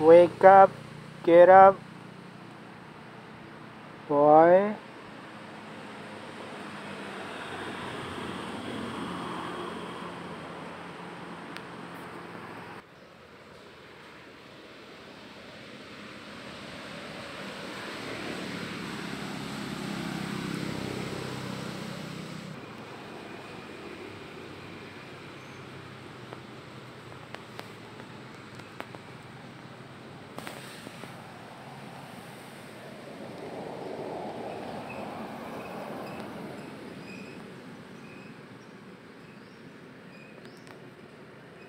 wake up get up boy.